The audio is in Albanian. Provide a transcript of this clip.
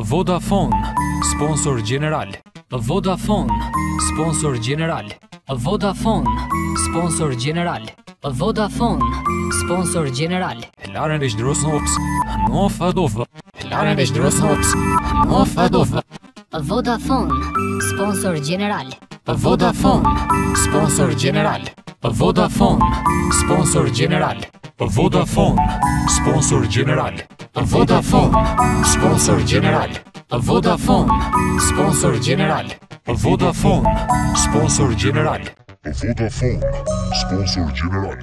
Vodafone, sponsor general. Vodafone, sponsor general. Vodafone, sponsor general. Vodafone, sponsor general. Laren e shdros në fadov. Laren e shdros në fadov. Vodafone, Vodafone, sponsor general. Vodafone, sponsor general. Vodafone, sponsor general. Vodafone, sponsor general. Vodafone sponsor general Vodafone sponsor general Vodafone sponsor general Vodafone sponsor general